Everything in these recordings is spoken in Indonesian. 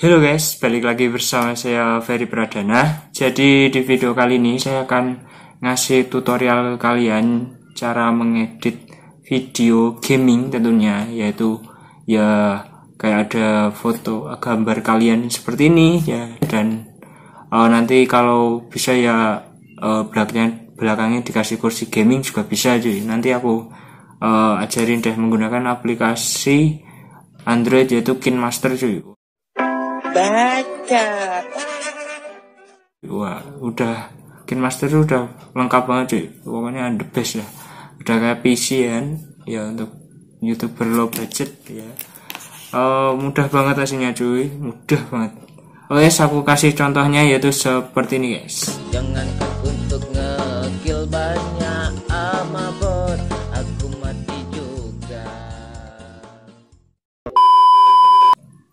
Halo guys, balik lagi bersama saya Ferry Pradana. Jadi di video kali ini saya akan ngasih tutorial kalian cara mengedit video gaming tentunya, yaitu ya kayak ada foto gambar kalian seperti ini ya. Dan uh, nanti kalau bisa ya uh, belakangnya belakangnya dikasih kursi gaming juga bisa jadi Nanti aku uh, ajarin deh menggunakan aplikasi Android yaitu KinMaster cuy baca. Wah udah. Master udah lengkap banget cuy pokoknya the best lah. Udah kayak PC kan ya untuk youtuber low budget ya. Uh, mudah banget hasilnya cuy. Mudah banget. Oke, yes, aku kasih contohnya yaitu seperti ini guys. Jangan untuk ngekill banyak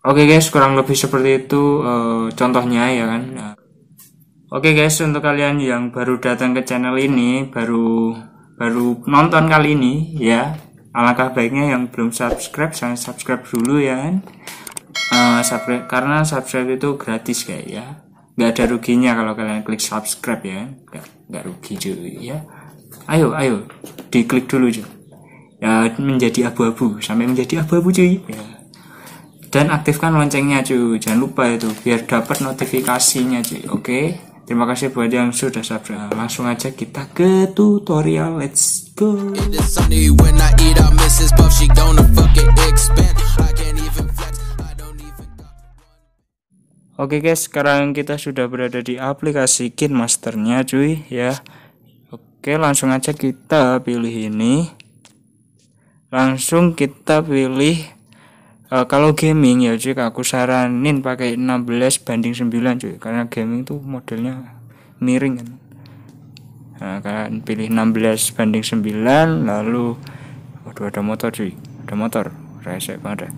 Oke okay guys, kurang lebih seperti itu uh, contohnya ya kan. Oke okay guys, untuk kalian yang baru datang ke channel ini, baru baru nonton kali ini ya, alangkah baiknya yang belum subscribe jangan subscribe dulu ya kan. Uh, subscribe karena subscribe itu gratis kayak ya, nggak ada ruginya kalau kalian klik subscribe ya, nggak nggak rugi cuy ya. Ayo ayo, diklik dulu cuy. Ya menjadi abu-abu sampai menjadi abu-abu cuy. Ya dan aktifkan loncengnya cuy jangan lupa itu biar dapat notifikasinya cuy oke? Terima kasih buat yang sudah subscribe. Langsung aja kita ke tutorial. Let's go. Oke guys, sekarang kita sudah berada di aplikasi KinMasternya cuy ya. Oke, langsung aja kita pilih ini. Langsung kita pilih uh, kalau gaming ya cuy aku saranin pakai 16 banding 9 cuy karena gaming tuh modelnya miring kan. Nah, kalian pilih 16 banding 9 lalu waduh ada motor cuy ada motor rese banget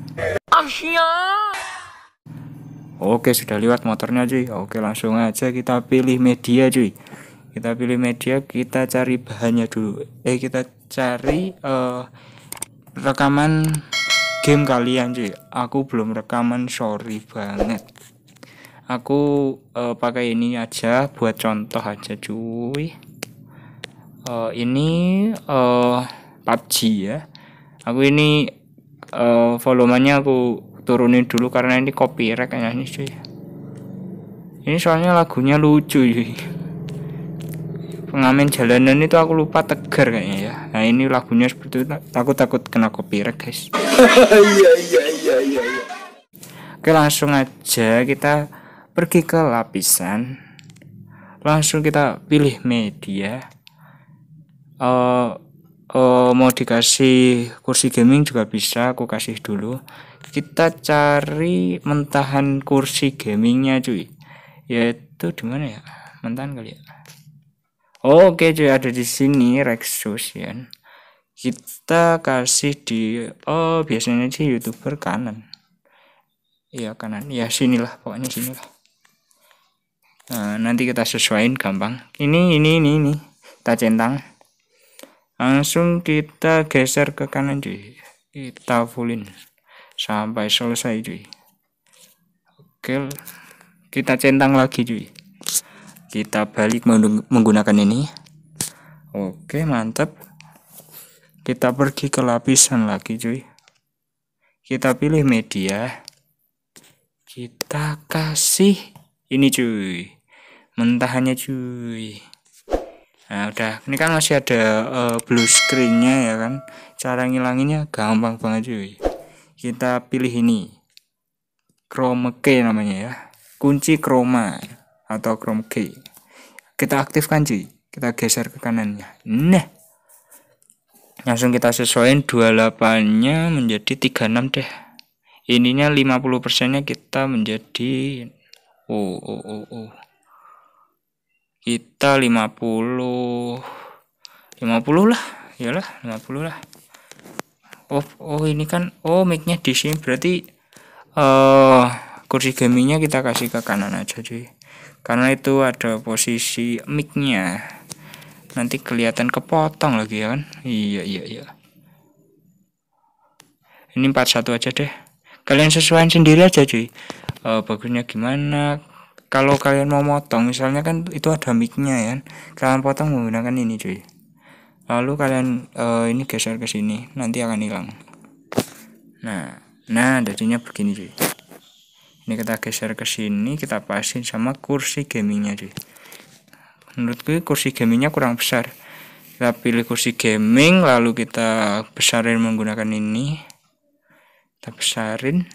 Asia. Oke sudah lewat motornya cuy Oke langsung aja kita pilih media cuy Kita pilih media kita cari bahannya dulu. Eh kita cari uh, rekaman game kalian cuy. Aku belum rekaman sorry banget. Aku uh, pakai ini aja buat contoh aja cuy. Uh, ini uh, PUBG ya. Aku ini uh, volumenya aku turunin dulu karena ini copyright kayaknya ini cuy. Ini soalnya lagunya lucu cuy. Pengamen jalanan itu aku lupa tegar kayaknya ya nah ini lagunya seperti itu. Takut takut kena copyright guys. Iya iya iya iya oke langsung aja kita pergi ke lapisan. Langsung kita pilih media. Uh, uh, mau dikasih kursi gaming juga bisa aku kasih dulu. Kita cari mentahan kursi gamingnya cuy. Yaitu di mana ya? Mentahan kali ya Oke cuy ada di sini Rexus ya. Kita kasih di oh biasanya sih youtuber kanan. Iya kanan. Ya sinilah pokoknya sinilah. Nah, nanti kita sesuaiin gampang. Ini ini ini ini. Kita centang. Langsung kita geser ke kanan cuy. Kita fullin sampai selesai cuy. Oke. Kita centang lagi cuy kita balik menggunakan ini. Oke mantap kita pergi ke lapisan lagi cuy. Kita pilih media. Kita kasih ini cuy. Mentahannya cuy. Nah udah. Ini kan masih ada uh, blue screennya ya kan? Cara ngilanginnya gampang banget cuy. Kita pilih ini. Chroma key namanya ya. Kunci chroma atau chrome key. Kita aktifkan cuy kita geser ke kanannya. Nah langsung kita sesuaikan 28 nya menjadi 36 deh. Ininya 50 persennya kita menjadi oh oh oh oh. Kita 50 50 lah. Iyalah 50 lah. Oh oh ini kan oh micnya di sini. Berarti uh, kursi gamingnya kita kasih ke kanan aja cuy karena itu ada posisi micnya. Nanti kelihatan kepotong lagi ya kan? Iya iya iya. Ini 41 aja deh. Kalian sesuaikan sendiri aja cuy. Uh, bagusnya gimana? Kalau kalian mau motong misalnya kan itu ada micnya ya kalian potong menggunakan ini cuy. Lalu kalian uh, ini geser ke sini. Nanti akan hilang. Nah nah jadinya begini cuy ini kita geser ke sini kita pasin sama kursi gamingnya cuy menurutku kursi gamingnya kurang besar. Kita pilih kursi gaming lalu kita besarin menggunakan ini. Kita besarin.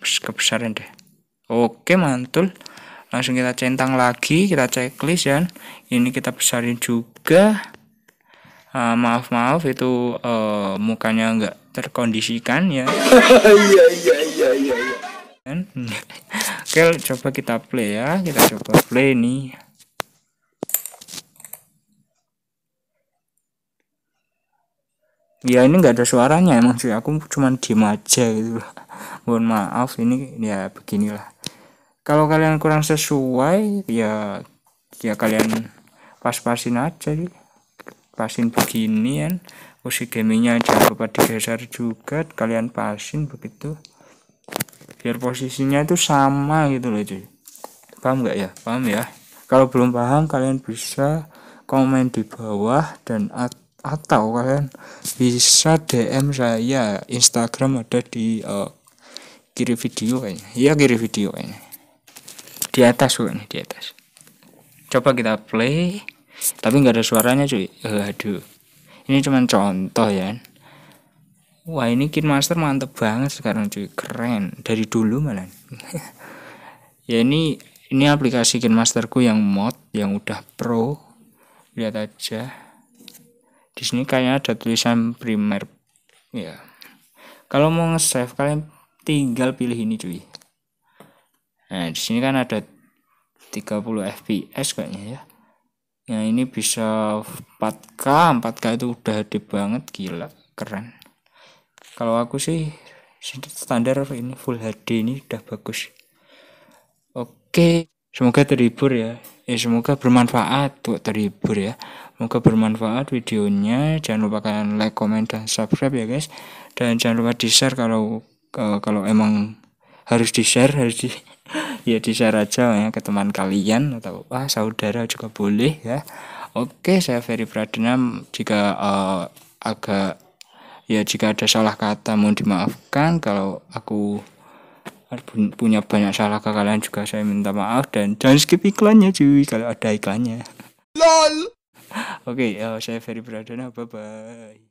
Kebesaran deh. Oke mantul. Langsung kita centang lagi kita checklist ya ini kita besarin juga. Uh, maaf maaf itu uh, mukanya enggak terkondisikan ya. Iya iya iya iya. Kan? oke coba kita play ya. Kita coba play nih. Ya ini enggak ada suaranya emang sih. Aku cuman diem aja gitu. Mohon maaf ini ya beginilah. Kalau kalian kurang sesuai ya ya kalian pas-pasin aja sih. Pasin begini kan. Kursi gamingnya jangan lupa digeser juga. Kalian pasin begitu biar posisinya itu sama gitu loh cuy. Paham nggak ya? Paham ya? Kalau belum paham kalian bisa komen di bawah dan atau kalian bisa DM saya. Instagram ada di uh, kiri video kayaknya. Iya kiri video kayaknya. Di atas kok di atas. Coba kita play tapi nggak ada suaranya cuy. Uh, aduh. Ini cuman contoh ya wah ini Master mantep banget sekarang cuy. Keren. Dari dulu malah. Ya ini ini aplikasi Masterku yang mod yang udah pro. Lihat aja. Di sini kayaknya ada tulisan primer. Ya. Kalau mau nge-save kalian tinggal pilih ini cuy. Nah, di sini kan ada 30 fps kayaknya ya. Yang ini bisa 4K, 4K itu udah gede banget, gila, keren. Kalau aku sih standar ini full HD ini udah bagus. Oke, semoga terhibur ya. Eh semoga bermanfaat buat terhibur ya. Semoga bermanfaat videonya. Jangan lupa kalian like, comment, dan subscribe ya guys. Dan jangan lupa di share kalau uh, kalau emang harus di share harus di ya di share aja ya ke teman kalian atau wah saudara juga boleh ya oke saya Ferry Pradana jika uh, agak ya jika ada salah kata mohon dimaafkan. Kalau aku punya banyak salah ke kalian juga saya minta maaf. Dan jangan skip iklannya cuy kalau ada iklannya. Lol. Oke okay, uh, saya Ferry Pradana. Bye bye